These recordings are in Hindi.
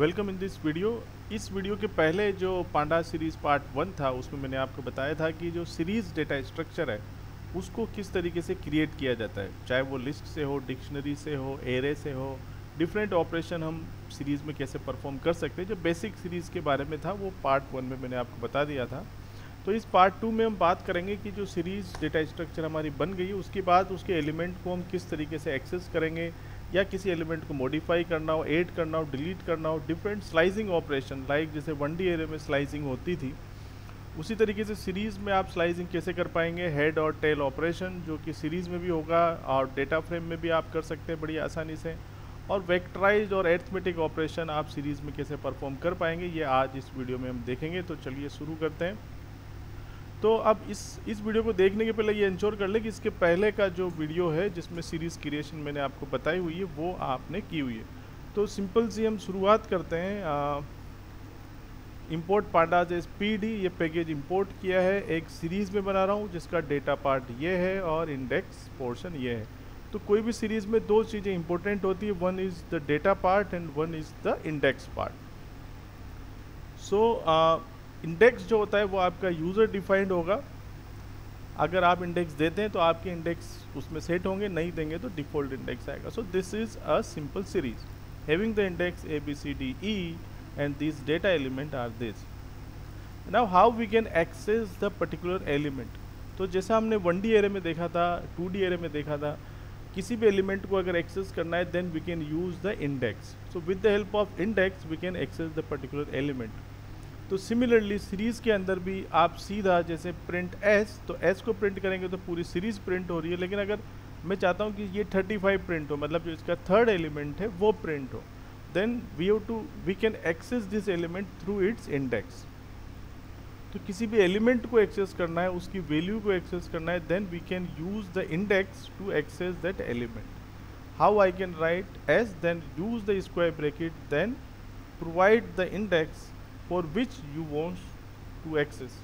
Welcome in this video. इस वीडियो के पहले जो पांडा सीरीज़ पार्ट वन था, उसमें मैंने आपको बताया था कि जो सीरीज़ डेटा स्ट्रक्चर है, उसको किस तरीके से क्रिएट किया जाता है। चाहे वो लिस्ट से हो, डिक्शनरी से हो एरे से हो डिफरेंट ऑपरेशन हम सीरीज़ में कैसे परफॉर्म कर सकते हैं। जो बेसिक सीरीज़ के बारे में था, वो पार्ट वन में मैंने आपको बता दिया था। तो इस पार्ट टू में हम बात करेंगे कि जो सीरीज़ डेटा स्ट्रक्चर हमारी बन गई है, उसके बाद उसके एलिमेंट को हम किस तरीके से एक्सेस करेंगे या किसी एलिमेंट को मॉडिफाई करना हो ऐड करना हो डिलीट करना हो डिफरेंट स्लाइसिंग ऑपरेशन लाइक जैसे वन डी एरे में स्लाइसिंग होती थी, उसी तरीके से सीरीज़ में आप स्लाइसिंग कैसे कर पाएँगे? हेड और टेल ऑपरेशन जो कि सीरीज़ में भी होगा और डेटा फ्रेम में भी आप कर सकते हैं बड़ी आसानी से, और वेक्टराइज और एर्थमेटिक ऑपरेशन आप सीरीज़ में कैसे परफॉर्म कर पाएँगे, ये आज इस वीडियो में हम देखेंगे। तो चलिए शुरू करते हैं। तो अब इस इस वीडियो को देखने के पहले ये इंश्योर कर ले कि इसके पहले का जो वीडियो है, जिसमें सीरीज़ क्रिएशन मैंने आपको बताई हुई है, वो आपने की हुई है। तो सिंपल सी हम शुरुआत करते हैं। Import part as P D ये पैकेज इंपोर्ट किया है। एक सीरीज़ में बना रहा हूँ, जिसका डेटा पार्ट ये है और इंडेक्स पोर्शन ये है। तो कोई भी सीरीज़ में दो चीज़ें इंपॉर्टेंट होती है one is the data part and one is the index part so index जो होता है वो आपका यूज़र डिफाइंड होगा। अगर आप इंडेक्स देते हैं तो आपके इंडेक्स उसमें सेट होंगे, नहीं देंगे तो डिफ़ॉल्ट इंडेक्स आएगा। So this is a simple series having the index A B C D E and this data element are this now how we can access the particular element तो जैसा हमने वन डी एरे में देखा था टू डी एरे में देखा था, किसी भी एलिमेंट को अगर एक्सेस करना है then we can use the index so with the help of index we can access the particular element तो सिमिलरली सीरीज़ के अंदर भी आप सीधा जैसे प्रिंट एस तो एस को प्रिंट करेंगे तो पूरी सीरीज़ प्रिंट हो रही है, लेकिन अगर मैं चाहता हूँ कि ये 35 प्रिंट हो मतलब जो इसका थर्ड एलिमेंट है, वो प्रिंट हो then we have to we can access this element through its index तो किसी भी एलिमेंट को एक्सेस करना है, उसकी वैल्यू को एक्सेस करना है then we can use the index to access that element how I can write S then use the square bracket then provide the index for which you want to access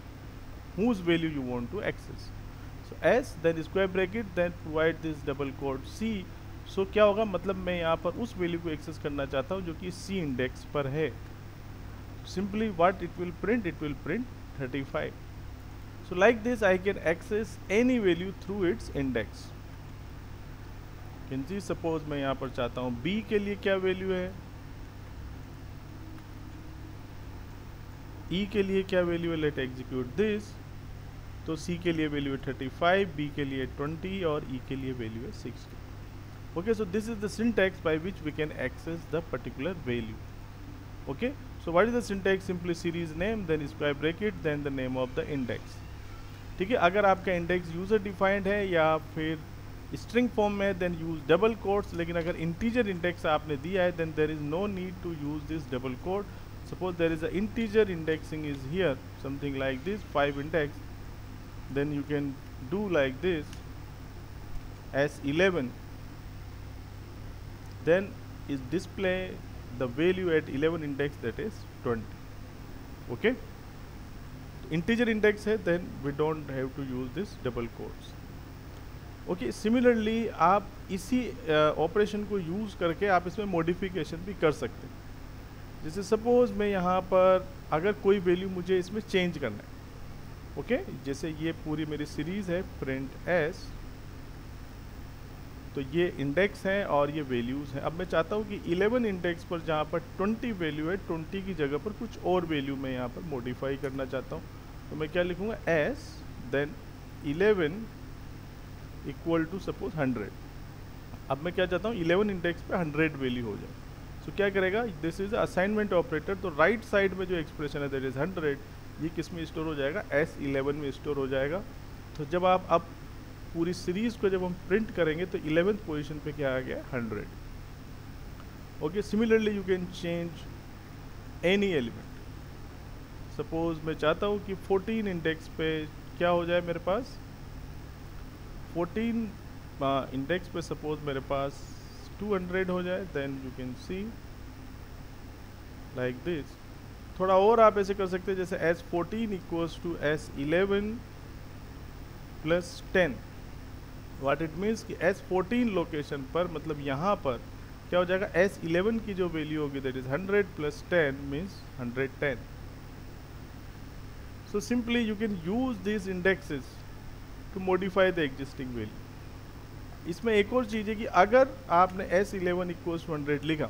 whose value you want to access so s then square bracket then provide this double quote c so क्या होगा मतलब मैं यहाँ पर उस वैल्यू को एक्सेस करना चाहता हूँ जो कि सी इंडेक्स पर है simply what it will print it will print 35 so like this I can access any value through its index can see suppose मैं यहाँ पर चाहता हूँ b के लिए क्या वैल्यू है ई e के लिए क्या वैल्यू है? लेट एग्जीक्यूट दिस तो सी के लिए वैल्यू है थर्टी फाइव बी के लिए ट्वेंटी और ई e के लिए वैल्यू है sixty okay so this is the syntax by which we can access the particular value okay so what is the syntax simply series name then square bracket then the name of the index ठीक है, अगर आपका इंडेक्स यूज़र डिफाइंड है या फिर स्ट्रिंग फॉर्म में देन यूज़ डबल कोड्स लेकिन अगर इंटीजर इंडेक्स आपने दिया है then there is no need to use this double quote suppose there is an integer indexing is here something like this 5 index then you can do like this as 11 then is display the value at 11 index that is 20 okay integer index है then we don't have to use this double quotes okay okay, similarly आप इसी ऑपरेशन uh, को यूज़ करके आप इसमें मॉडिफिकेशन भी कर सकते हैं जैसे सपोज़ मैं यहाँ पर अगर कोई वैल्यू मुझे इसमें चेंज करना है ओके जैसे ये पूरी मेरी सीरीज़ है प्रिंट एस तो ये इंडेक्स हैं और ये वैल्यूज़ हैं। अब मैं चाहता हूँ कि 11 इंडेक्स पर जहाँ पर 20 वैल्यू है 20 की जगह पर कुछ और वैल्यू मैं यहाँ पर मॉडिफाई करना चाहता हूँ। तो मैं क्या लिखूँगा? S then 11 equal to suppose 100 अब मैं क्या चाहता हूँ? 11 इंडेक्स पे 100 वैल्यू हो जाए। सो क्या करेगा? दिस इज़ असाइनमेंट ऑपरेटर तो राइट right साइड में जो एक्सप्रेशन है दैट इज़ हंड्रेड ये किसमें स्टोर हो जाएगा? एस इलेवन में स्टोर हो जाएगा। तो जब आप अब पूरी सीरीज़ को जब हम प्रिंट करेंगे तो इलेवेंथ पोजिशन पर क्या आ गया? Hundred okay similarly you can change any element suppose मैं चाहता हूँ कि 14 इंडेक्स पे क्या हो जाए मेरे पास? 14 इंडेक्स पे सपोज़ मेरे पास 200 हो जाए then you can see like this थोड़ा और आप ऐसे कर सकते हैं, जैसे S fourteen equals to S eleven plus ten what it means कि एस फोर्टीन लोकेशन पर मतलब यहाँ पर, क्या हो जाएगा? एस इलेवन की जो वैल्यू होगी that is hundred plus ten means hundred ten so simply you can use this indexes to modify the existing value इसमें एक और चीज़ है कि अगर आपने S eleven equals to hundred लिखा,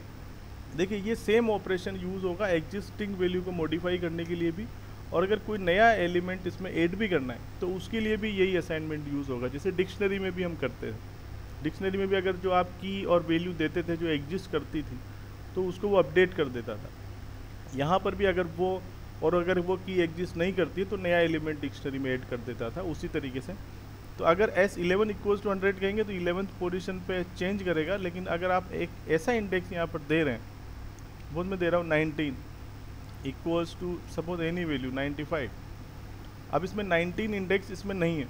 देखिए ये सेम ऑपरेशन यूज़ होगा एग्जिस्टिंग वैल्यू को मॉडिफाई करने के लिए भी, और अगर कोई नया एलिमेंट इसमें ऐड भी करना है तो उसके लिए भी यही असाइनमेंट यूज़ होगा, जैसे डिक्शनरी में भी हम करते हैं। डिक्शनरी में भी अगर जो आप की और वैल्यू देते थे, जो एग्जिस्ट करती थी तो उसको वो अपडेट कर देता था। यहाँ पर भी अगर वो, और अगर वो की एग्जिस्ट नहीं करती तो नया एलिमेंट डिक्शनरी में ऐड कर देता था, उसी तरीके से। तो अगर S eleven equals to hundred कहेंगे तो इलेवंथ पोजिशन पर चेंज करेगा, लेकिन अगर आप एक ऐसा इंडेक्स यहाँ पर दे रहे हैं वो मैं दे रहा हूँ nineteen equals to suppose any value ninety five अब इसमें नाइनटीन इंडेक्स इसमें नहीं है,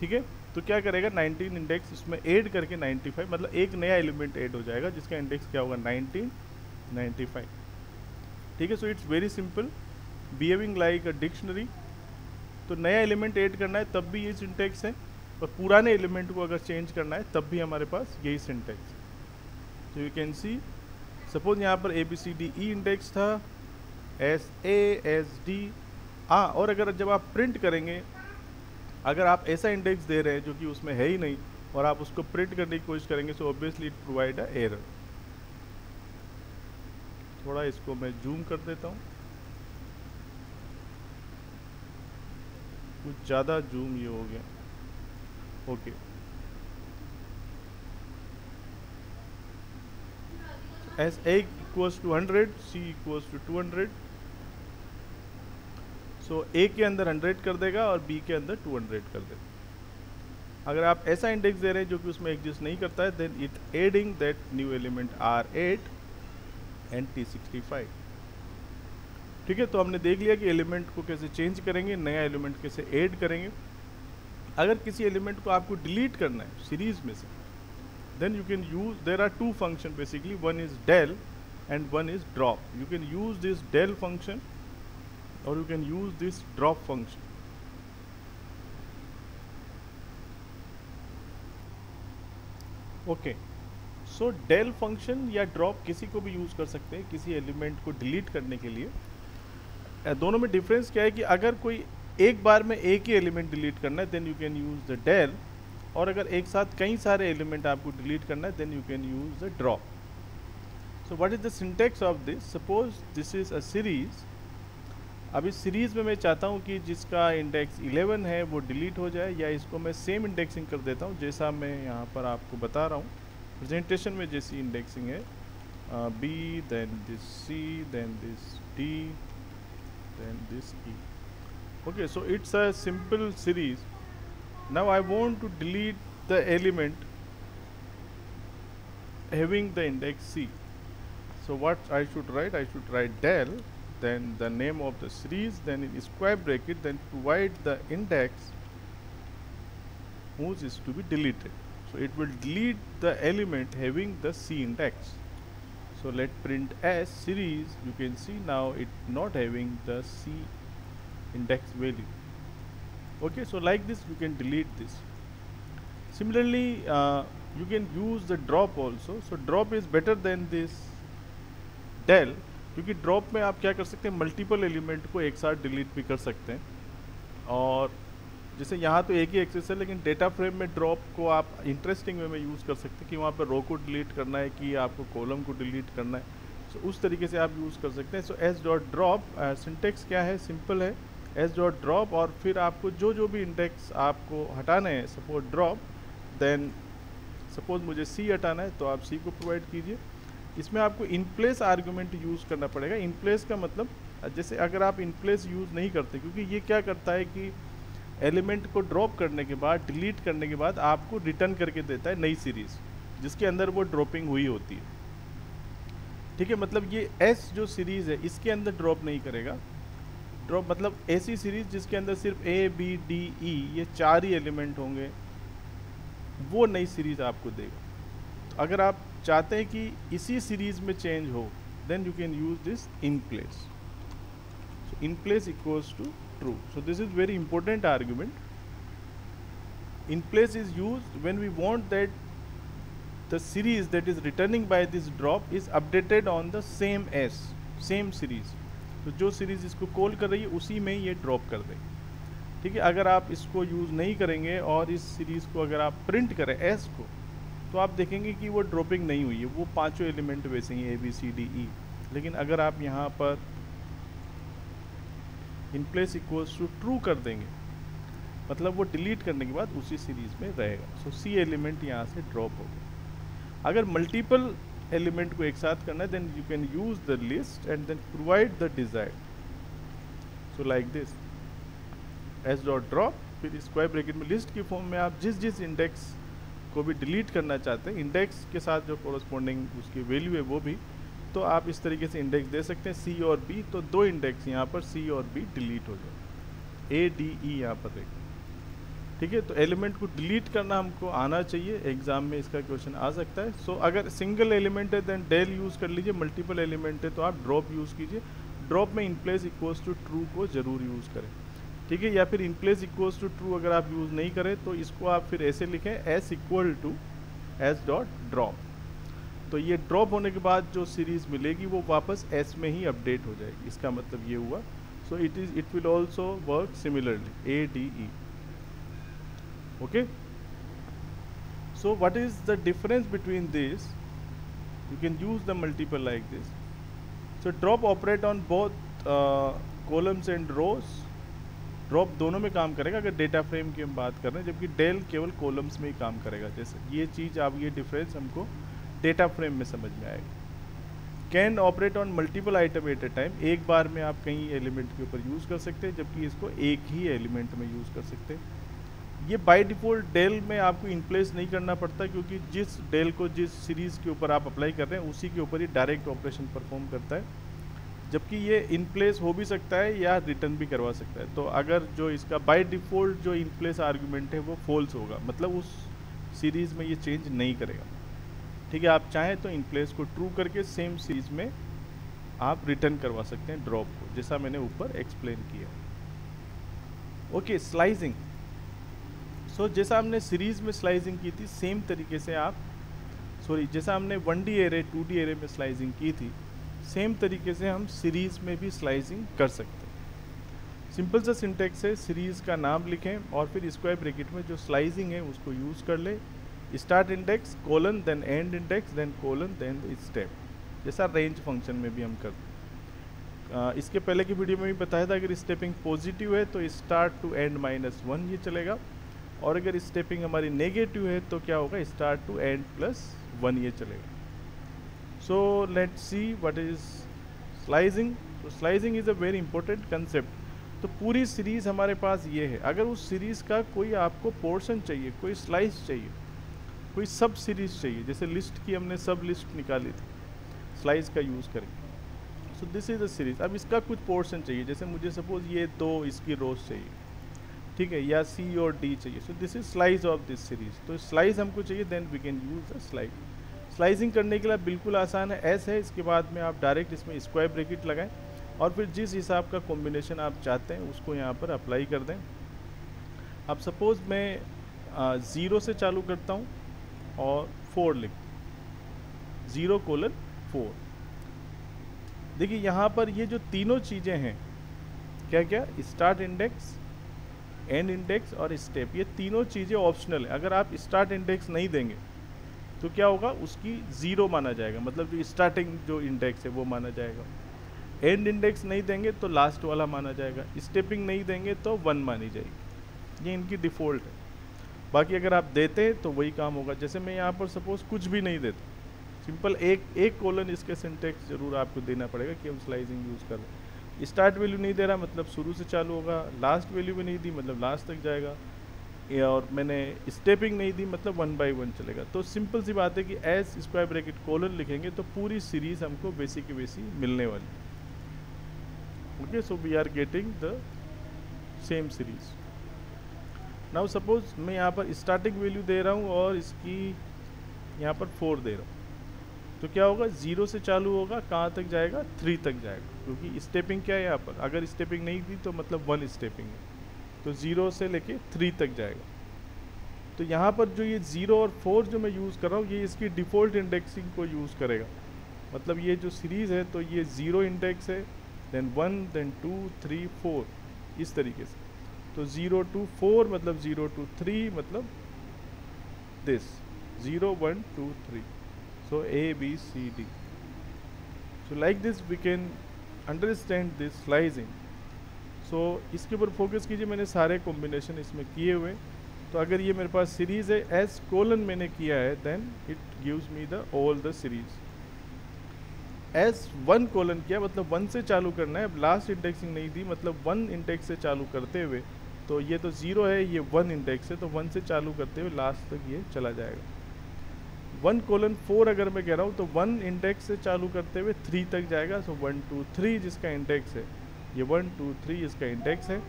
ठीक है? तो क्या करेगा 19 इंडेक्स इसमें ऐड करके 95 मतलब एक नया एलिमेंट ऐड हो जाएगा, जिसका इंडेक्स क्या होगा 19 95 ठीक है? So it's very simple behaving like a dictionary तो नया एलिमेंट ऐड करना है, तब भी ये सिंटेक्स है। और पुराने एलिमेंट को अगर चेंज करना है, तब भी हमारे पास यही सिंटेक्स है। तो यू कैन सी सपोज़ यहाँ पर A B C D E index था एस ए एस डी आ और अगर जब आप प्रिंट करेंगे, अगर आप ऐसा इंडेक्स दे रहे हैं जो कि उसमें है ही नहीं, और आप उसको प्रिंट करने की कोशिश करेंगे so obviously it provide a error थोड़ा इसको मैं जूम कर देता हूँ। कुछ ज़्यादा जूम ये हो गया। Okay S A equals to hundred C equals to two hundred so A के अंदर 100 कर देगा और बी के अंदर 200 कर देगा। अगर आप ऐसा इंडेक्स दे रहे हैं जो कि उसमें एग्जिस्ट नहीं करता है then it adding that new element are at end T sixty five ठीक है तो हमने देख लिया कि एलिमेंट को कैसे चेंज करेंगे, नया एलिमेंट कैसे ऐड करेंगे। अगर किसी एलिमेंट को आपको डिलीट करना है सीरीज़ में से then you can use there are two function basically one is del and one is drop you can use this del function or you can use this drop function. Okay so del function या ड्रॉप किसी को भी यूज़ कर सकते हैं, किसी एलिमेंट को डिलीट करने के लिए। दोनों में डिफरेंस क्या है कि अगर कोई एक बार में एक ही एलिमेंट डिलीट करना है then you can use the del और अगर एक साथ कई सारे एलिमेंट आपको डिलीट करना है then you can use the drop so what is the syntax of this suppose this is a series अब इस सीरीज़ में मैं चाहता हूँ कि जिसका इंडेक्स 11 है, वो डिलीट हो जाए, या इसको मैं सेम इंडेक्सिंग कर देता हूँ, जैसा मैं यहाँ पर आपको बता रहा हूँ। प्रेजेंटेशन में जैसी इंडेक्सिंग है B then this C then this D then this e. Okay so it's a simple series. Now I want to delete the element having the index c. So what I should write? I should write del then the name of the series then in square bracket then provide the index whose is to be deleted. So it will delete the element having the c index so let print as series you can see now it not having the c index value okay so like this you can delete this similarly uh, you can use the drop also so drop is better than this del क्योंकि ड्रॉप में आप क्या कर सकते हैं मल्टीपल एलिमेंट को एक साथ डिलीट भी कर सकते हैं और जैसे यहाँ तो एक ही एक्सेस है लेकिन डेटा फ्रेम में ड्रॉप को आप इंटरेस्टिंग वे में यूज़ कर सकते हैं कि वहाँ पर रो को डिलीट करना है कि आपको कॉलम को डिलीट करना है। सो so, उस तरीके से आप यूज़ कर सकते हैं। So S dot drop syntax क्या है? सिंपल है। एस डॉट ड्रॉप और फिर आपको जो जो भी इंडेक्स आपको हटाना है सपोज़ ड्रॉप देन सपोज़ मुझे सी हटाना है तो आप सी को प्रोवाइड कीजिए। इसमें आपको इन प्लेस यूज़ करना पड़ेगा। इन प्लेस का मतलब जैसे अगर आप इन प्लेस यूज़ नहीं करते क्योंकि ये क्या करता है कि एलिमेंट को ड्रॉप करने के बाद, डिलीट करने के बाद आपको रिटर्न करके देता है नई सीरीज़, जिसके अंदर वो ड्रॉपिंग हुई होती है। ठीक है मतलब ये एस जो सीरीज़ है, इसके अंदर ड्रॉप नहीं करेगा। ड्रॉप मतलब ऐसी सीरीज़ जिसके अंदर सिर्फ़ ए बी डी ई ये चार ही एलिमेंट होंगे, वो नई सीरीज़ आपको देगा। तो अगर आप चाहते हैं कि इसी सीरीज़ में चेंज हो then you can use this in place in place equals to true so this is very important argument in place is used when we want that the series that is returning by this drop is updated on the same s same series तो जो सीरीज़ इसको कॉल कर रही है उसी में ये ड्रॉप कर देगी ठीक है अगर आप इसको यूज़ नहीं करेंगे और इस सीरीज़ को अगर आप प्रिंट करें एस को तो आप देखेंगे कि वो ड्रॉपिंग नहीं हुई है वो पाँचों एलिमेंट वैसे ही A B C D E लेकिन अगर आप यहाँ पर in place equals to true कर देंगे। मतलब वो डिलीट करने के बाद उसी सीरीज़ में रहेगा। सो सी एलिमेंट यहाँ से ड्रॉप होगा अगर मल्टीपल एलिमेंट को एक साथ करना है then you can use the list and then provide the desire so like this S dot drop फिर स्क्वायर ब्रैकेट में लिस्ट की फॉर्म में आप जिस जिस इंडेक्स को भी डिलीट करना चाहते हैं इंडेक्स के साथ जो कॉरस्पॉन्डिंग उसकी वैल्यू है वो भी तो आप इस तरीके से इंडेक्स दे सकते हैं सी और बी तो दो इंडेक्स यहाँ पर सी और बी डिलीट हो जाए। ए डी ई यहाँ पर रहेगा ठीक है तो एलिमेंट को डिलीट करना हमको आना चाहिए। एग्ज़ाम में इसका क्वेश्चन आ सकता है। सो so, अगर सिंगल एलिमेंट है देन डेल यूज़ कर लीजिए। मल्टीपल एलिमेंट है तो आप ड्रॉप यूज़ कीजिए। ड्रॉप में इनप्लेस इक्वल्स टू ट्रू को ज़रूर यूज़ करें। ठीक है या फिर इनप्लेस इक्वल्स टू ट्रू अगर आप यूज़ नहीं करें तो इसको आप फिर ऐसे लिखें S equal to S dot drop तो ये ड्रॉप होने के बाद जो सीरीज़ मिलेगी वो वापस एस में ही अपडेट हो जाएगी। इसका मतलब ये हुआ। So it is it will also work similarly A D E so what is the difference between this? You can use the multiple like this. So drop operate on both uh, columns and rows. Drop दोनों में काम करेगा अगर डेटा फ्रेम की हम बात कर रहे हैं जबकि डेल केवल कॉलम्स में ही काम करेगा। जैसे ये चीज़ आप ये डिफरेंस हमको डेटा फ्रेम में समझ में आएगा। Can operate on multiple item at a time. एक बार में आप कई एलिमेंट के ऊपर यूज़ कर सकते हैं, जबकि इसको एक ही एलिमेंट में यूज़ कर सकते हैं। ये बाय डिफ़ॉल्ट डेल में आपको इनप्लेस नहीं करना पड़ता, क्योंकि जिस डेल को जिस सीरीज़ के ऊपर आप अप्लाई कर रहे हैं, उसी के ऊपर ही डायरेक्ट ऑपरेशन परफॉर्म करता है। जबकि ये इनप्लेस हो भी सकता है या रिटर्न भी करवा सकता है। तो अगर जो इसका बाय डिफ़ॉल्ट जो इनप्लेस आर्ग्यूमेंट है, वो फॉल्स होगा। मतलब उस सीरीज़ में ये चेंज नहीं करेगा। ठीक है, आप चाहें तो इन प्लेस को ट्रू करके सेम सीरीज़ में आप रिटर्न करवा सकते हैं ड्रॉप को, जैसा मैंने ऊपर एक्सप्लेन किया ओके स्लाइजिंग सो जैसा हमने सीरीज़ में स्लाइजिंग की थी सेम तरीके से आप सॉरी जैसा हमने one D array two D array में स्लाइजिंग की थी सेम तरीके से हम सीरीज़ में भी स्लाइजिंग कर सकते हैं। सिंपल सा सिंटेक्स है सीरीज़ का नाम लिखें और फिर स्क्वायर ब्रैकेट में जो स्लाइजिंग है उसको यूज़ कर ले। Start index colon then end index then colon then step जैसा रेंज फ़ंक्शन में भी हम करते हैं इसके पहले की वीडियो में भी बताया था, अगर स्टेपिंग पॉजिटिव है तो start to end minus one ये चलेगा। और अगर स्टेपिंग हमारी नेगेटिव है तो क्या होगा? Start to end plus one ये चलेगा। So let see what is slicing तो slicing is a very important concept तो पूरी सीरीज़ हमारे पास ये है। अगर उस सीरीज़ का कोई आपको पोर्शन चाहिए, कोई स्लाइस चाहिए कोई सब सीरीज़ चाहिए। जैसे लिस्ट की हमने सब लिस्ट निकाली थी। स्लाइस का यूज़ करके so this is a series अब इसका कुछ पोर्शन चाहिए। जैसे मुझे सपोज़ ये दो इसकी रोज चाहिए। ठीक है? या सी और डी चाहिए। So this is slice of this series तो स्लाइस हमको चाहिए then we can use the slide slicing करने के लिए बिल्कुल आसान है। एस है, इसके बाद में आप डायरेक्ट इसमें स्क्वायर ब्रेकेट लगाएँ। और फिर जिस हिसाब का कॉम्बिनेशन आप चाहते हैं, उसको यहाँ पर अप्लाई कर दें। अब सपोज़ मैं ज़ीरो से चालू करता हूँ। और फोर लिख ज़ीरो कोलन फोर। देखिए, यहाँ पर ये जो तीनों चीज़ें हैं क्या क्या स्टार्ट इंडेक्स, एंड इंडेक्स और स्टेप। ये तीनों चीज़ें ऑप्शनल है। अगर आप स्टार्ट इंडेक्स नहीं देंगे तो क्या होगा? उसकी ज़ीरो माना जाएगा। मतलब जो स्टार्टिंग जो इंडेक्स है, वो माना जाएगा। एंड इंडेक्स नहीं देंगे तो लास्ट वाला माना जाएगा। स्टेपिंग नहीं देंगे तो वन मानी जाएगी। ये इनकी डिफ़ॉल्ट है। बाकी अगर आप देते तो वही काम होगा। जैसे मैं यहाँ पर सपोज़ कुछ भी नहीं देता। सिंपल एक एक कॉलन इसके सिंटेक्स ज़रूर आपको देना पड़ेगा कि हम स्लाइजिंग यूज़ कर रहे हैं। स्टार्ट वैल्यू नहीं दे रहा मतलब शुरू से चालू होगा। लास्ट वैल्यू भी नहीं दी मतलब लास्ट तक जाएगा। और मैंने स्टेपिंग नहीं दी मतलब वन बाई वन चलेगा। तो सिंपल सी बात है कि एस स्क्वायर ब्रैकेट कोलन लिखेंगे तो पूरी सीरीज़ हमको बेसी की बेसी मिलने वाली। Okay so we are getting the same series now suppose मैं यहाँ पर स्टार्टिंग वैल्यू दे रहा हूँ और इसकी यहाँ पर फोर दे रहा हूँ। तो क्या होगा? ज़ीरो से चालू होगा, कहाँ तक जाएगा? थ्री तक जाएगा, क्योंकि स्टेपिंग क्या है यहाँ पर? अगर स्टेपिंग नहीं दी तो मतलब वन स्टेपिंग है। तो ज़ीरो से लेके थ्री तक जाएगा। तो यहाँ पर जो ये ज़ीरो और फोर जो मैं यूज़ कर रहा हूँ, ये इसकी डिफ़ॉल्ट इंडेक्सिंग को यूज़ करेगा। मतलब ये जो सीरीज़ है तो ये ज़ीरो इंडेक्स है then one then two three four इस तरीके से। तो ज़ीरो टू फोर मतलब ज़ीरो टू थ्री मतलब this zero one two three so A B C D so like this we can understand this slicing so इसके ऊपर फोकस कीजिए, मैंने सारे कॉम्बिनेशन इसमें किए हुए तो अगर ये मेरे पास सीरीज़ है एस कोलन मैंने किया है then it gives me the all the series S one colon किया मतलब वन से चालू करना है। अब लास्ट इंडेक्सिंग नहीं दी मतलब वन इंडेक्स से चालू करते हुए। तो ये तो ज़ीरो है, ये वन इंडेक्स है तो वन से चालू करते हुए लास्ट तक ये चला जाएगा। वन कोलन फोर अगर मैं कह रहा हूँ तो वन इंडेक्स से चालू करते हुए थ्री तक जाएगा सो वन टू थ्री जिसका इंडेक्स है। ये वन टू थ्री इसका इंडेक्स है।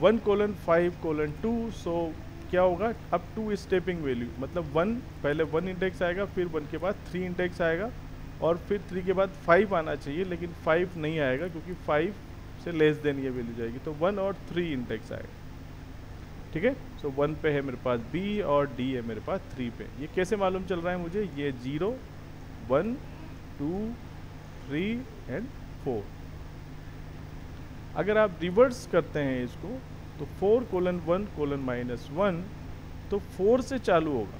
One colon five colon two so क्या होगा? अब टू स्टेपिंग वैल्यू मतलब वन पहले वन इंडेक्स आएगा, फिर वन के बाद थ्री इंडेक्स आएगा, और फिर थ्री के बाद फाइव आना चाहिए, लेकिन फाइव नहीं आएगा, क्योंकि फाइव से लेस देन ये वैल्यू जाएगी। तो वन और थ्री इंडेक्स आएगा ठीक है? सो वन पे है मेरे पास बी और डी है मेरे पास थ्री पे। ये कैसे मालूम चल रहा है मुझे? ये zero one two three and four अगर आप रिवर्स करते हैं इसको तो four colon one colon minus one तो फोर से चालू होगा।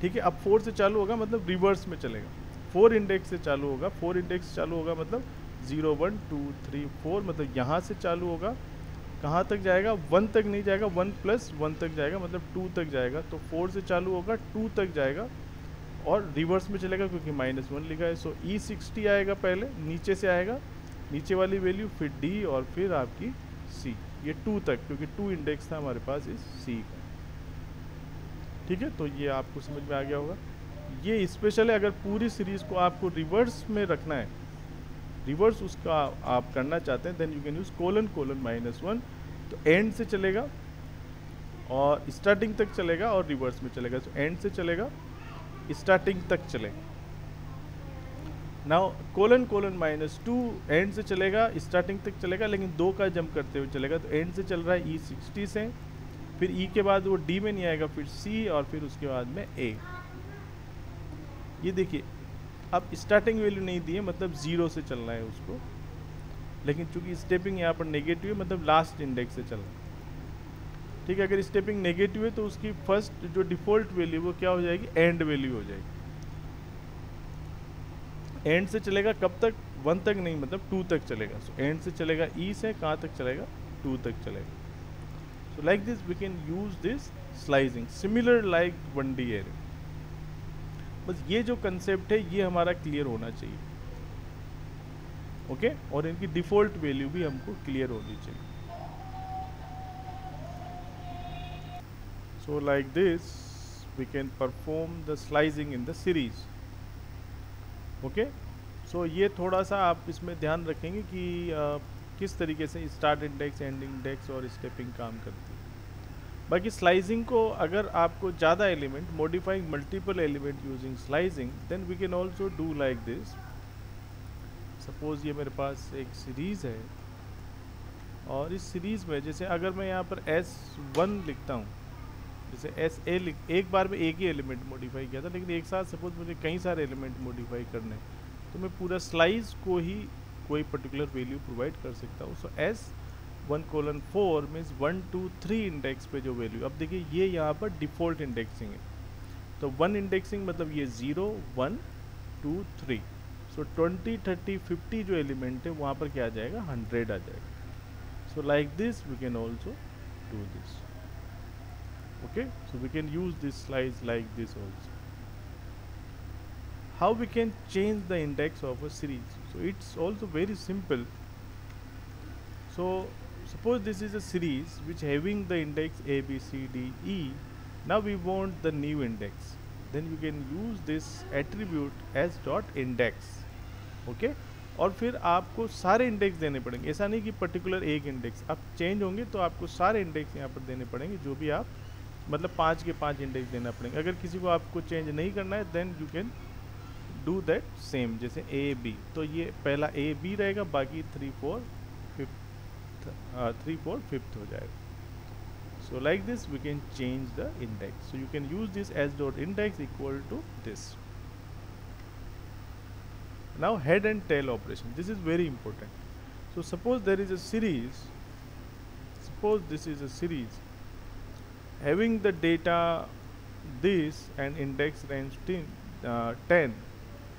ठीक है? अब फोर से चालू होगा मतलब रिवर्स में चलेगा। फोर इंडेक्स से चालू होगा। फोर इंडेक्स चालू होगा मतलब zero one two three four मतलब यहाँ से चालू होगा। कहाँ तक जाएगा? वन तक नहीं जाएगा, वन प्लस वन तक जाएगा मतलब टू तक जाएगा। तो फोर से चालू होगा, टू तक जाएगा और रिवर्स में चलेगा क्योंकि माइनस वन लिखा है। सो ई सिक्सटी आएगा पहले, नीचे से आएगा। नीचे वाली वैल्यू फिर डी और फिर आपकी सी ये टू तक, क्योंकि टू इंडेक्स था हमारे पास इस सी का। ठीक है? तो ये आपको समझ में आ गया होगा। ये स्पेशल है, अगर पूरी सीरीज़ को आपको रिवर्स में रखना है रिवर्स उसका आप करना चाहते हैं then you can use colon colon minus one तो एंड से चलेगा और स्टार्टिंग तक चलेगा और रिवर्स में चलेगा। तो एंड से चलेगा स्टार्टिंग तक चलेगा। Now colon colon minus two end से चलेगा स्टार्टिंग तक चलेगा, लेकिन दो का जंप करते हुए चलेगा। तो एंड से चल रहा है ई e सिक्सटी से, फिर ई e के बाद वो डी में नहीं आएगा, फिर सी और फिर उसके बाद में ए ये देखिए अब स्टार्टिंग वैल्यू नहीं दी है मतलब ज़ीरो से चलना है उसको। लेकिन चूँकि स्टेपिंग यहाँ पर नेगेटिव है मतलब लास्ट इंडेक्स से चलना है। ठीक है अगर स्टेपिंग नेगेटिव है तो उसकी फ़र्स्ट जो डिफ़ॉल्ट वैल्यू वो क्या हो जाएगी? एंड वैल्यू हो जाएगी। एंड से चलेगा कब तक? वन तक नहीं मतलब टू तक चलेगा। सो so, एंड से चलेगा ई e से कहाँ तक चलेगा? टू तक चलेगा। So like this we can use this slicing similar like one D array बस ये जो कंसेप्ट है ये हमारा क्लियर होना चाहिए। Okay okay? और इनकी डिफ़ॉल्ट वैल्यू भी हमको क्लियर होनी चाहिए। So like this we can perform the slicing in the series okay so ये थोड़ा सा आप इसमें ध्यान रखेंगे कि uh, किस तरीके से स्टार्ट इंडेक्स एंड इंडेक्स और स्टेपिंग काम करती बाकी स्लाइसिंग को अगर आपको ज़्यादा element modifying multiple element using slicing then we can also do like this suppose ये मेरे पास एक सीरीज़ है और इस सीरीज़ में जैसे अगर मैं यहाँ पर एस वन लिखता हूँ, जैसे एस ए लिख, एक बार में एक ही एलिमेंट मॉडिफाई किया था, लेकिन एक साथ सपोज़ मुझे कई सारे एलिमेंट मॉडिफाई करने तो मैं पूरा स्लाइस को ही कोई पर्टिकुलर वैल्यू प्रोवाइड कर सकता हूँ। So S one colon four means one two three index पे जो वैल्यू अब देखिए, ये यहाँ पर डिफ़ॉल्ट इंडेक्सिंग है। तो वन इंडेक्सिंग मतलब ये zero one two three so twenty thirty fifty जो एलिमेंट है, वहाँ पर क्या आ जाएगा? हंड्रेड आ जाएगा। So like this we can also do this okay? So we can use this slides like this also how we can change the index of a series? So it's also very simple so suppose this is a series which having the index a, b, c, d e. Now we want the new index. Then you can use this attribute as dot index. Okay? और फिर आपको सारे इंडेक्स देने पड़ेंगे। ऐसा नहीं कि पर्टिकुलर एक इंडेक्स आप चेंज होंगे तो आपको सारे इंडेक्स यहाँ पर देने पड़ेंगे, जो भी आप मतलब पाँच के पाँच इंडेक्स देना पड़ेंगे। अगर किसी को आपको चेंज नहीं करना है then you can do that same जैसे ए बी तो ये पहला ए बी रहेगा, बाकी three four three four fifth हो जाएगा। So like this we can change the index so you can use this as dot index equal to this now head and tail operation this is very important so suppose there is a series suppose this is a series having the data this and index range ten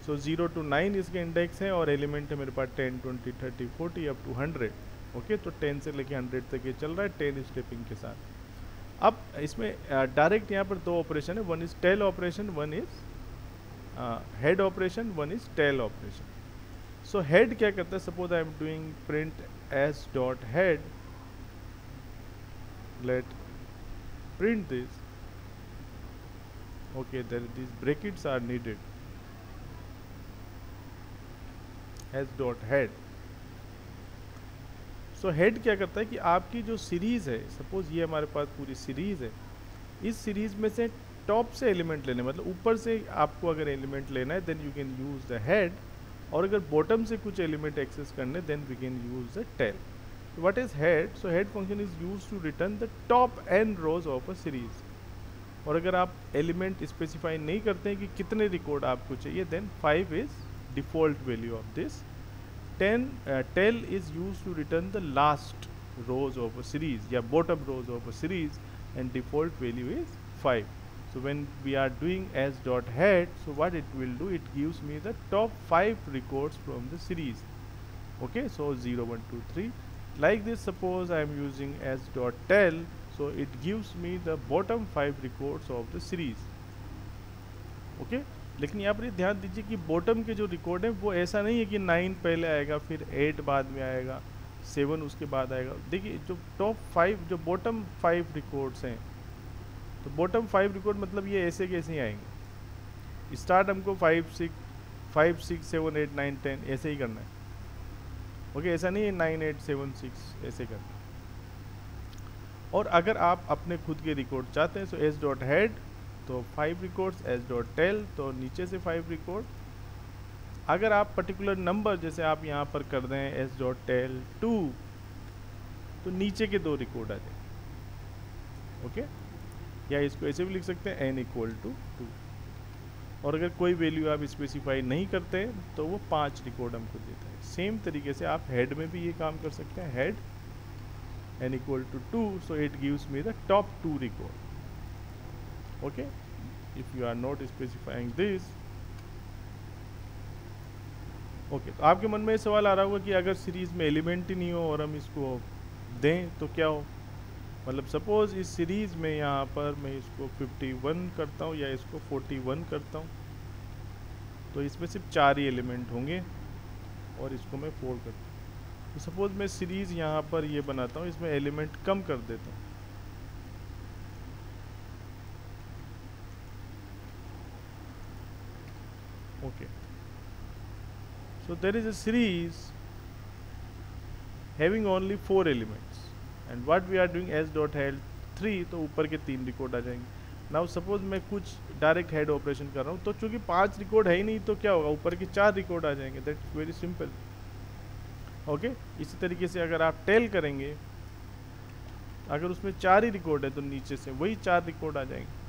so zero to nine इसके इंडेक्स है और एलिमेंट है मेरे पास ten twenty thirty forty up to hundred okay तो टेन से लेके हंड्रेड तक ये चल रहा है, टेन स्टेपिंग के साथ। अब इसमें डायरेक्ट यहाँ पर दो ऑपरेशन है, one is tail operation, one is head operation, one is tail operation. So, head क्या करता है, suppose I am doing print S dot head, let print this. Okay, there, this brackets are needed. S dot head. So head क्या करता है कि आपकी जो सीरीज़ है सपोज़ ये हमारे पास पूरी सीरीज़ है, इस सीरीज़ में से टॉप से एलिमेंट लेने मतलब ऊपर से आपको अगर एलिमेंट लेना है then you can use the head और अगर बॉटम से कुछ एलिमेंट एक्सेस करने then we can use the tail what is head so head function is use to return the top and rows of a series और अगर आप एलिमेंट स्पेसिफाई नहीं करते हैं कि कितने रिकॉर्ड आपको चाहिए then five is default value of this. 10 uh, tel is used to return the last rows of a series yeah bottom rows of a series and default value is 5 so when we are doing s dot head so what it will do it gives me the top 5 records from the series. Okay so 0 1 2 3 like this suppose I am using s dot tel so it gives me the bottom 5 records of the series. Okay लेकिन यहाँ पर ये ध्यान दीजिए कि बॉटम के जो रिकॉर्ड है, वो ऐसा नहीं है कि नाइन पहले आएगा, फिर एट बाद में आएगा सेवन उसके बाद आएगा। देखिए, जो टॉप फाइव जो बॉटम फाइव रिकॉर्ड्स हैं तो बॉटम फाइव रिकॉर्ड मतलब ये ऐसे कैसे ही आएँगे? स्टार्ट हमको five six five six seven eight nine ten ऐसे ही करना है। ओके ऐसा नहीं है नाइन एट सेवन सिक्स ऐसे करना और अगर आप अपने खुद के रिकॉर्ड चाहते हैं सो एस डॉट हेड तो five records S dot tail तो नीचे से फाइव रिकॉर्ड अगर आप पर्टिकुलर नंबर जैसे आप यहाँ पर कर दें एस डॉट टेल टू तो नीचे के दो रिकॉर्ड आ जाए ओके या इसको ऐसे भी लिख सकते हैं एन इक्वल टू टू और अगर कोई वैल्यू आप स्पेसिफाई नहीं करते तो वो पाँच रिकॉर्ड हमको देता है। सेम तरीके से आप हेड में भी ये काम कर सकते हैं। Head N equal to two so it gives me the top two record okay? If you are not specifying this okay okay, तो आपके मन में ये सवाल आ रहा होगा कि अगर सीरीज़ में एलिमेंट ही नहीं हो और हम इसको दें तो क्या हो? मतलब सपोज़ इस सीरीज़ में यहाँ पर मैं इसको 51 करता हूँ या इसको 41 करता हूँ तो इसमें सिर्फ़ चार ही एलिमेंट होंगे और इसको मैं फोर करता हूँ। तो सपोज़ मैं सीरीज़ यहाँ पर ये बनाता हूँ इसमें एलिमेंट कम कर देता हूँ okay so there is a series having only four elements and what we are doing as dot head three तो ऊपर के तीन रिकॉर्ड आ जाएँगे। नाउ सपोज़ मैं कुछ डायरेक्ट हेड ऑपरेशन कर रहा हूँ तो चूँकि पाँच रिकॉर्ड है ही नहीं तो क्या होगा? ऊपर के चार रिकॉर्ड आ जाएँगे। दैट वेरी सिंपल ओके इसी तरीके से अगर आप टेल करेंगे अगर उसमें चार ही रिकॉर्ड है तो नीचे से वही चार रिकॉर्ड आ जाएँगे।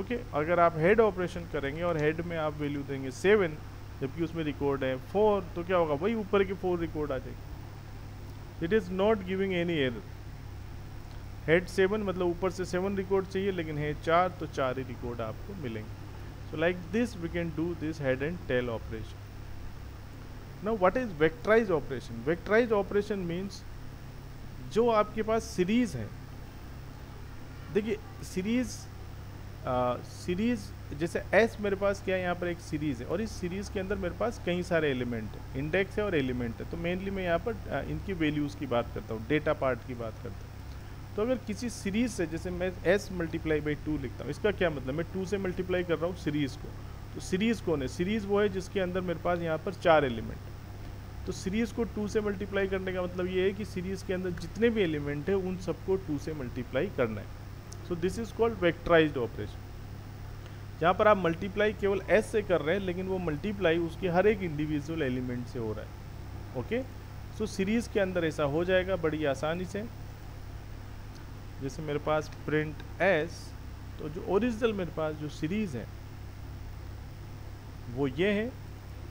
ओके okay, अगर आप हेड ऑपरेशन करेंगे और हेड में आप वैल्यू देंगे सेवन जबकि उसमें रिकॉर्ड है। फोर तो क्या होगा? वही ऊपर के फोर रिकॉर्ड आ जाएगी। It is not giving any error head seven मतलब ऊपर से सेवन रिकॉर्ड चाहिए, लेकिन है चार तो चार ही रिकॉर्ड आपको मिलेंगे। So like this we can do this head and tail operation now what is vectorize operation vectorize operation means जो आपके पास सीरीज़ है। देखिए सीरीज़ सीरीज़ जैसे एस मेरे पास क्या है? यहाँ पर एक सीरीज़ है। और इस सीरीज़ के अंदर मेरे पास कई सारे एलिमेंट है। इंडेक्स है और एलिमेंट है। तो मेनली मैं यहाँ पर इनकी वैल्यूज़ की बात करता हूँ। डेटा पार्ट की बात करता हूँ। तो अगर किसी सीरीज़ से, जैसे मैं एस मल्टीप्लाई बाई टू लिखता हूँ, इसका क्या मतलब? मैं टू से मल्टीप्लाई कर रहा हूँ सीरीज़ को। तो सीरीज़ कौन है? सीरीज़ वो है जिसके अंदर मेरे पास यहाँ पर चार एलिमेंट तो सीरीज़ को टू से मल्टीप्लाई करने का मतलब ये है कि सीरीज़ के अंदर जितने भी एलिमेंट है, उन सबको टू से मल्टीप्लाई करना है। So this is called vectorized operation जहाँ पर आप मल्टीप्लाई केवल एस से कर रहे हैं, लेकिन वो मल्टीप्लाई उसके हर एक इंडिविजुअल एलिमेंट से हो रहा है। ओके सो सीरीज़ के अंदर ऐसा हो जाएगा, बड़ी आसानी से। जैसे मेरे पास प्रिंट एस तो जो ओरिजिनल मेरे पास जो सीरीज़ है, वो ये है,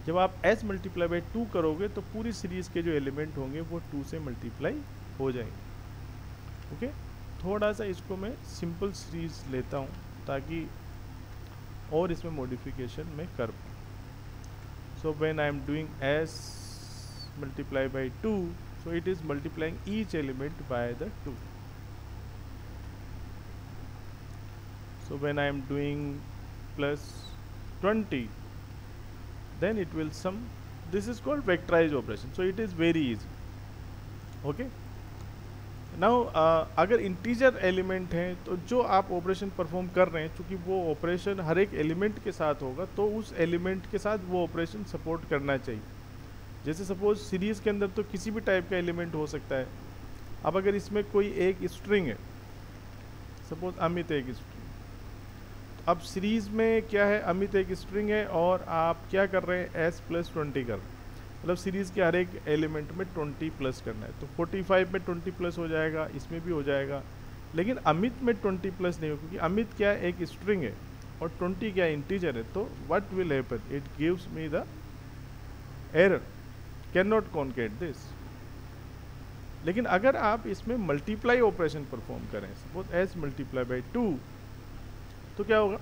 जब आप एस मल्टीप्लाई बाई टू करोगे तो पूरी सीरीज़ के जो एलिमेंट होंगे, वो टू से मल्टीप्लाई हो जाएँगे। ओके थोड़ा सा इसको मैं सिंपल सीरीज़ लेता हूँ, ताकि और इसमें मॉडिफिकेशन मैं कर पाऊँ। So when I am doing S multiply by two so it is multiplying each element by the two so when I am doing plus twenty then it will sum this is called vectorize operation so it is very easy okay okay? Now uh, अगर इंटीजर एलिमेंट हैं तो जो आप ऑपरेशन परफॉर्म कर रहे हैं चूँकि वो ऑपरेशन हर एक एलिमेंट के साथ होगा तो उस एलिमेंट के साथ वो ऑपरेशन सपोर्ट करना चाहिए। जैसे सपोज़ सीरीज़ के अंदर तो किसी भी टाइप का एलिमेंट हो सकता है। अब अगर इसमें कोई एक स्ट्रिंग है सपोज़ अमित एक स्ट्रिंग तो अब सीरीज़ में क्या है? अमित एक स्ट्रिंग है और आप क्या कर रहे हैं? एस प्लस ट्वेंटी कर रहे हैं। मतलब सीरीज़ के हर एक एलिमेंट में ट्वेंटी प्लस करना है। तो फोर्टी फाइव में ट्वेंटी प्लस हो जाएगा, इसमें भी हो जाएगा। लेकिन अमित में ट्वेंटी प्लस नहीं हो, क्योंकि अमित क्या है, एक स्ट्रिंग है और ट्वेंटी क्या इंटीजर है। तो what will happen it gives me the error can not concat this लेकिन अगर आप इसमें मल्टीप्लाई ऑपरेशन परफॉर्म करें suppose S multiply by two तो क्या होगा?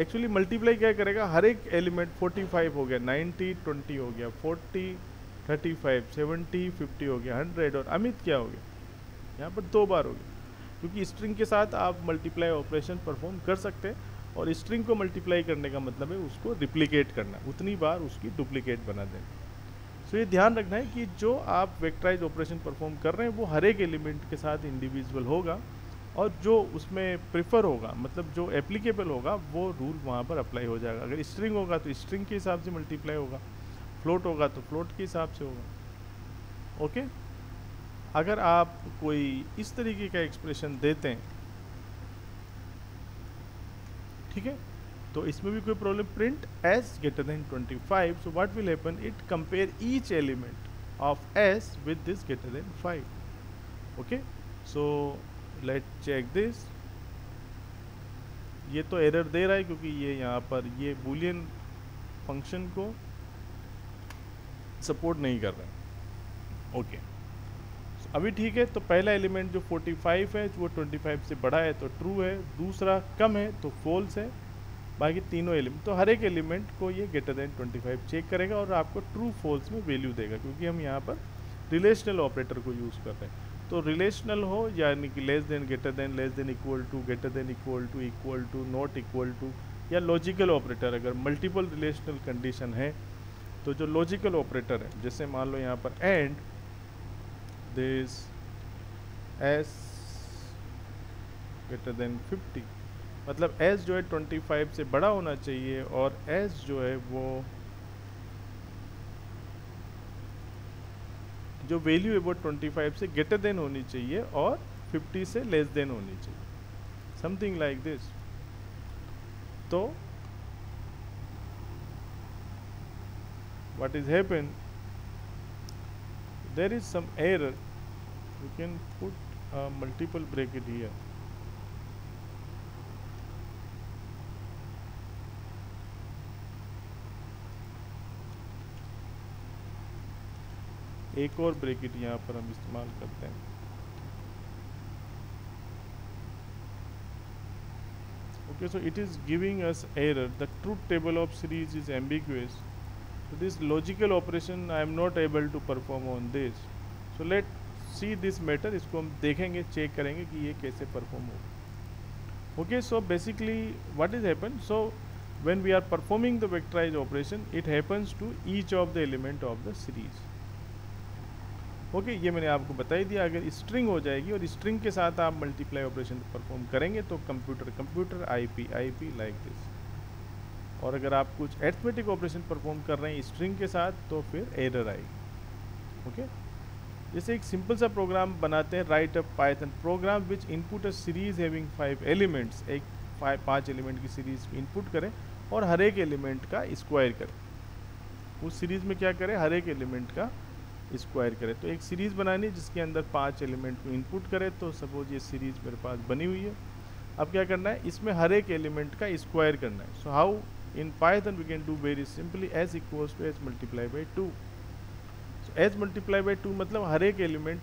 एक्चुअली मल्टीप्लाई क्या करेगा? हर एक एलिमेंट 45 हो गया 90 20 हो गया 40 35 70 50 हो गया 100 और अमित क्या हो गया? यहाँ पर दो बार हो गया। क्योंकि स्ट्रिंग के साथ आप मल्टीप्लाई ऑपरेशन परफॉर्म कर सकते हैं और स्ट्रिंग को मल्टीप्लाई करने का मतलब है उसको रिप्लिकेट करना, उतनी बार उसकी डुप्लीकेट बना देना। तो ये ध्यान रखना है कि जो आप वेक्टराइज ऑपरेशन परफॉर्म कर रहे हैं, वो हर एक एलिमेंट के साथ इंडिविजुअल होगा। और जो उसमें प्रेफर होगा मतलब जो एप्लीकेबल होगा, वो रूल वहाँ पर अप्लाई हो जाएगा। अगर स्ट्रिंग होगा तो स्ट्रिंग के हिसाब से मल्टीप्लाई होगा। फ्लोट होगा तो फ्लोट के हिसाब से होगा। ओके अगर आप कोई इस तरीके का एक्सप्रेशन देते हैं, ठीक है? तो इसमें भी कोई problem print S greater than 25 so what will happen it compare each element of S with this greater than 5 okay so let check this ये तो एरर दे रहा है क्योंकि ये यहाँ पर ये बुलियन फ़ंक्शन को सपोर्ट नहीं कर रहा है। Okay okay. so, अभी ठीक है तो पहला एलिमेंट जो 45 है वो 25 से बड़ा है तो ट्रू है। दूसरा कम है तो फॉल्स है। बाकी तीनों एलिमेंट तो हर एक एलिमेंट को ये ग्रेटर देन 25 चेक करेगा और आपको ट्रू फॉल्स में वैल्यू देगा क्योंकि हम यहाँ पर रिलेशनल ऑपरेटर को यूज़ कर रहे हैं। तो रिलेशनल हो, यानी कि less than greater than less than equal to greater than equal to equal to not equal to या लॉजिकल ऑपरेटर अगर मल्टीपल रिलेशनल कंडीशन है तो जो लॉजिकल ऑपरेटर है, जैसे मान लो यहाँ पर and this S greater than 50 मतलब एस जो है ट्वेंटी फाइव से बड़ा होना चाहिए और एस जो है वो जो वैल्यू है वो 25 से गेटर देन होनी चाहिए और 50 से लेस देन होनी चाहिए। समथिंग लाइक दिस तो what is happen there is some error you can put multiple break bracket here एक और ब्रेकिट यहाँ पर हम इस्तेमाल करते हैं। Okay so it is giving us error the truth table of series is ambiguous so this logical operation I am not able to perform on this so let see this matter इसको हम देखेंगे चेक करेंगे कि ये कैसे परफॉर्म होगा। Okay so basically what is happen so when we are performing the vectorize operation it happens to each of the element of the series okay, ये मैंने आपको बता ही दिया, अगर स्ट्रिंग हो जाएगी और स्ट्रिंग के साथ आप मल्टीप्लाई ऑपरेशन परफॉर्म करेंगे तो computer computer IP IP like this और अगर आप कुछ एर्थमेटिक ऑपरेशन परफॉर्म कर रहे हैं स्ट्रिंग के साथ तो फिर एरर आएगी, ओके? जैसे एक सिंपल सा प्रोग्राम बनाते हैं write up Python program which input a series having five elements एक पाँच एलिमेंट की सीरीज़ इनपुट करें और हर एक एलिमेंट का स्क्वायर करें। उस सीरीज़ में क्या करें? हर एक एलिमेंट का स्क्वायर करे। तो एक सीरीज़ बनानी है जिसके अंदर पाँच एलिमेंट को इनपुट करे तो सपोज़ ये सीरीज़ मेरे पास बनी हुई है। अब क्या करना है? इसमें हर एक एलिमेंट का स्क्वायर करना है। So how in Python we can do very simply as equals to as multiply by two as multiply by two मतलब हर एक एलिमेंट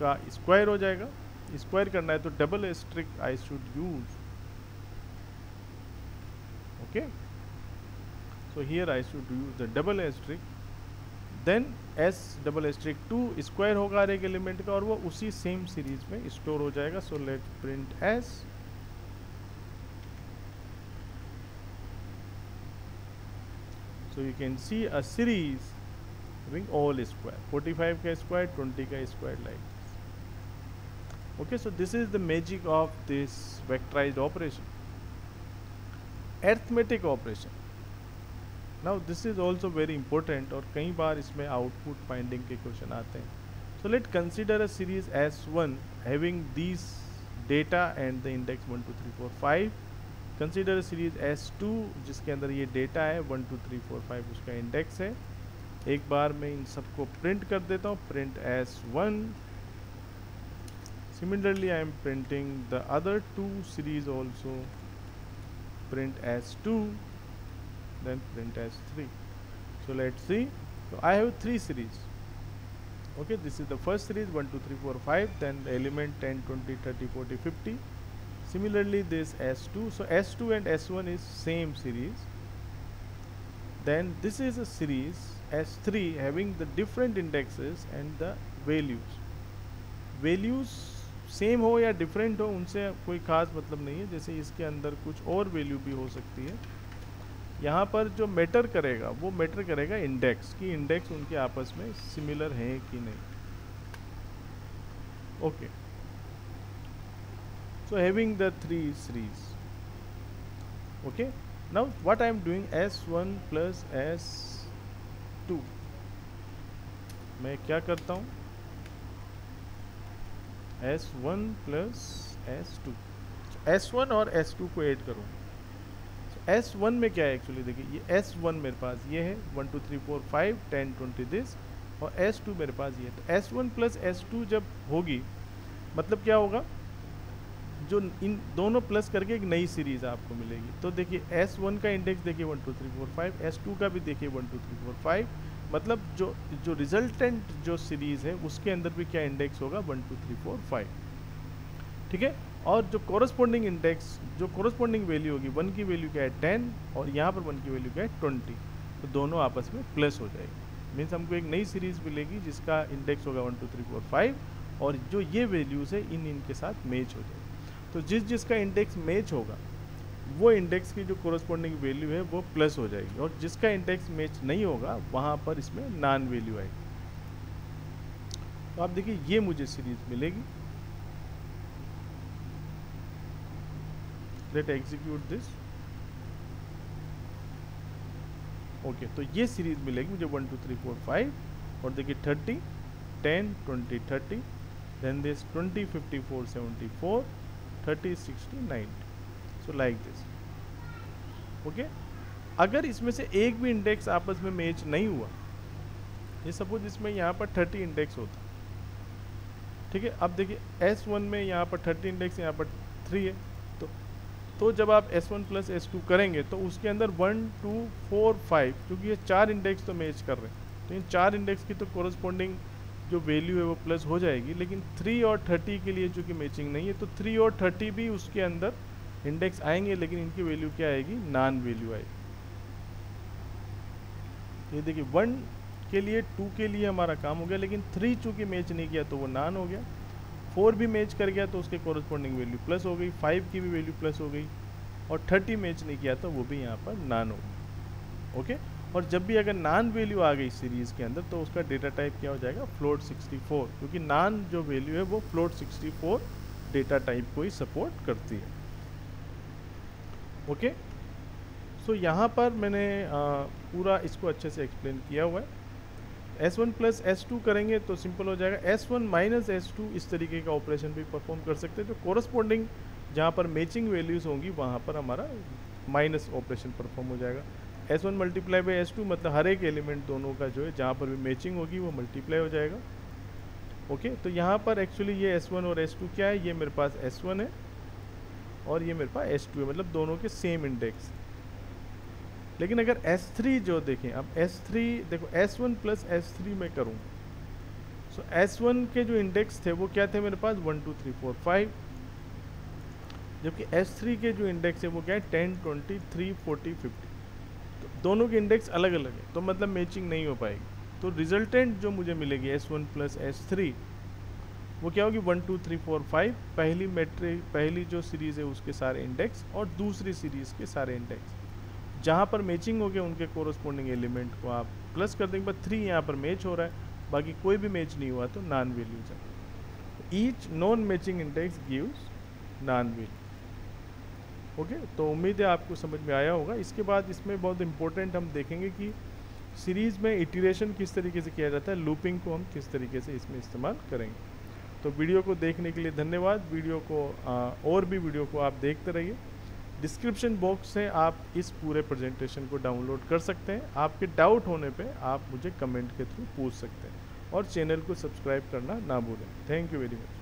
का स्क्वायर हो जाएगा। स्क्वायर करना है तो double asterisk I should use okay so here I should use the double asterisk. Then S double asterisk two square होगा हर एक एलिमेंट का और वो उसी सेम सीरीज़ में स्टोर हो जाएगा so let print S so you can see a series having all square 45 ka square 20 ka square like this okay so this is the magic of this vectorized operation arithmetic operation now this is also very important और कई बार इसमें आउटपुट फाइंडिंग के क्वेश्चन आते हैं। So let consider a series S one having this data and the index one two three four five consider series S two जिसके अंदर ये डेटा है one two three four five उसका इंडेक्स है। एक बार मैं इन सबको प्रिंट कर देता हूँ print S one similarly I am printing the other two series also print S two then print as 3 so let's see so I have three series okay this is the first series 1 2 3 4 5 then the element 10 20 30 40 50 similarly this S2 so S2 and S1 is same series then this is a series S3 having the different indexes and the values values same हो या डिफरेंट हो उनसे कोई खास मतलब नहीं है जैसे इसके अंदर कुछ और वैल्यू भी हो सकती है यहाँ पर जो मैटर करेगा, वो मैटर करेगा इंडेक्स कि इंडेक्स उनके आपस में सिमिलर हैं कि नहीं। Okay so having the three series okay now what I am doing S one plus S two मैं क्या करता हूँ? S one plus S two S one और एस टू को ऐड करूँ। एस वन में क्या है एक्चुअली देखिए, ये एस वन मेरे पास ये है one two three four five ten twenty this और एस टू मेरे पास ये है। तो S one plus S two जब होगी मतलब क्या होगा? जो इन दोनों प्लस करके एक नई सीरीज़ आपको मिलेगी। तो देखिए एस वन का इंडेक्स देखिए one two three four five S two का भी देखिए one two three four five मतलब जो जो रिजल्टेंट जो सीरीज़ है, उसके अंदर भी क्या इंडेक्स होगा? One two three four five ठीक है? और जो कॉरस्पॉन्डिंग इंडेक्स जो कॉरस्पॉन्डिंग वैल्यू होगी वन की वैल्यू क्या है टेन और यहाँ पर वन की वैल्यू क्या है ट्वेंटी तो दोनों आपस में प्लस हो जाएगी. मीन्स हमको एक नई सीरीज़ मिलेगी जिसका इंडेक्स होगा one two three four five और जो ये वैल्यूज़ है, इन, इनके साथ मैच हो जाएगी. तो जिस, जिसका इंडेक्स मैच होगा, वो इंडेक्स की जो कॉरस्पॉन्डिंग वैल्यू है, वो प्लस हो जाएगी और जिसका इंडेक्स मैच नहीं होगा, वहाँ पर इसमें नॉन वैल्यू आएगी. तो आप देखिए, ये मुझे सीरीज़ मिलेगी. लेट एग्जीक्यूट दिस ओके तो ये सीरीज़ मिलेगी मुझे one two three four five और देखिए thirty ten twenty thirty then this twenty fifty four seventy four thirty sixty ninety so like this okay अगर इसमें से एक भी इंडेक्स आपस में मैच नहीं हुआ, ये सपोज़ इसमें यहाँ पर थर्टी इंडेक्स होता। ठीक है? अब देखिए एस वन में यहाँ पर थर्टी इंडेक्स यहाँ पर थ्री है। तो जब आप S1 वन प्लस एस करेंगे तो उसके अंदर वन टू फोर फाइव क्योंकि ये चार इंडेक्स तो मैच कर रहे हैं। तो इन चार इंडेक्स की तो कोरस्पॉन्डिंग जो वैल्यू है वो प्लस हो जाएगी, लेकिन थ्री और थर्टी के लिए जो कि मैचिंग नहीं है तो थ्री और थर्टी भी उसके अंदर इंडेक्स आएँगे, लेकिन इनकी वैल्यू क्या आएगी? नॉन वैल्यू आएगी। ये देखिए वन के लिए टू के लिए हमारा काम हो गया, लेकिन थ्री चूँकि मैच नहीं किया तो वो नान हो गया। फोर भी मैच कर गया तो उसके कॉरस्पॉन्डिंग वैल्यू प्लस हो गई फाइव की भी वैल्यू प्लस हो गई और थर्टी मैच नहीं किया तो वो भी यहाँ पर नान हो गई ओके और जब भी अगर नान वैल्यू आ गई सीरीज़ के अंदर तो उसका डेटा टाइप क्या हो जाएगा? फ्लोट 64 क्योंकि नान जो वैल्यू है वो फ्लोट 64 डेटा टाइप को ही सपोर्ट करती है। ओके सो यहाँ पर मैंने आ, पूरा इसको अच्छे से एक्सप्लेन किया हुआ है। S one plus S two करेंगे तो सिंपल हो जाएगा। S one minus S two इस तरीके का ऑपरेशन भी परफॉर्म कर सकते हैं। जो कोरस्पॉन्डिंग जहाँ पर मैचिंग वैल्यूज़ होंगी, वहाँ पर हमारा माइनस ऑपरेशन परफॉर्म हो जाएगा। S one multiply by S two मतलब हर एक एलिमेंट दोनों का जो है, जहाँ पर भी मैचिंग होगी, वो मल्टीप्लाई हो जाएगा। ओके तो यहाँ पर एक्चुअली ये एस वन और एस टू क्या है? ये मेरे पास एस वन है और ये मेरे पास एस टू है। मतलब दोनों के सेम इंडेक्स लेकिन अगर एस थ्री जो देखें, अब एस थ्री देखो एस वन प्लस एस में करूँ। सो एस वन के जो इंडेक्स थे, वो क्या थे मेरे पास? One two three four five जबकि एस थ्री के जो इंडेक्स है वो क्या है? Ten twenty three forty fifty तो दोनों के इंडेक्स अलग अलग है तो मतलब मैचिंग नहीं हो पाएगी। तो रिजल्टेंट जो मुझे मिलेगी S one plus S three वो क्या होगी? One two three four five पहली मेट्रिक पहली जो सीरीज़ है, उसके सारे इंडेक्स और दूसरी सीरीज़ के सारे इंडेक्स जहाँ पर मैचिंग हो गया उनके कोरस्पॉन्डिंग एलिमेंट को आप प्लस कर देंगे बस थ्री यहाँ पर मैच हो रहा है बाकी कोई भी मैच नहीं हुआ तो नॉन वैल्यूज़ है। Each non matching index gives NaN value okay तो उम्मीद है आपको समझ में आया होगा। इसके बाद इसमें बहुत इंपॉर्टेंट हम देखेंगे कि सीरीज़ में इटीरेशन किस तरीके से किया जाता है लूपिंग को हम किस तरीके से इसमें इस्तेमाल करेंगे। तो वीडियो को देखने के लिए धन्यवाद। वीडियो को आ, और भी वीडियो को आप देखते रहिए। डिस्क्रिप्शन बॉक्स से आप इस पूरे प्रेजेंटेशन को डाउनलोड कर सकते हैं। आपके डाउट होने पे आप मुझे कमेंट के थ्रू पूछ सकते हैं और चैनल को सब्सक्राइब करना ना भूलें। Thank you very much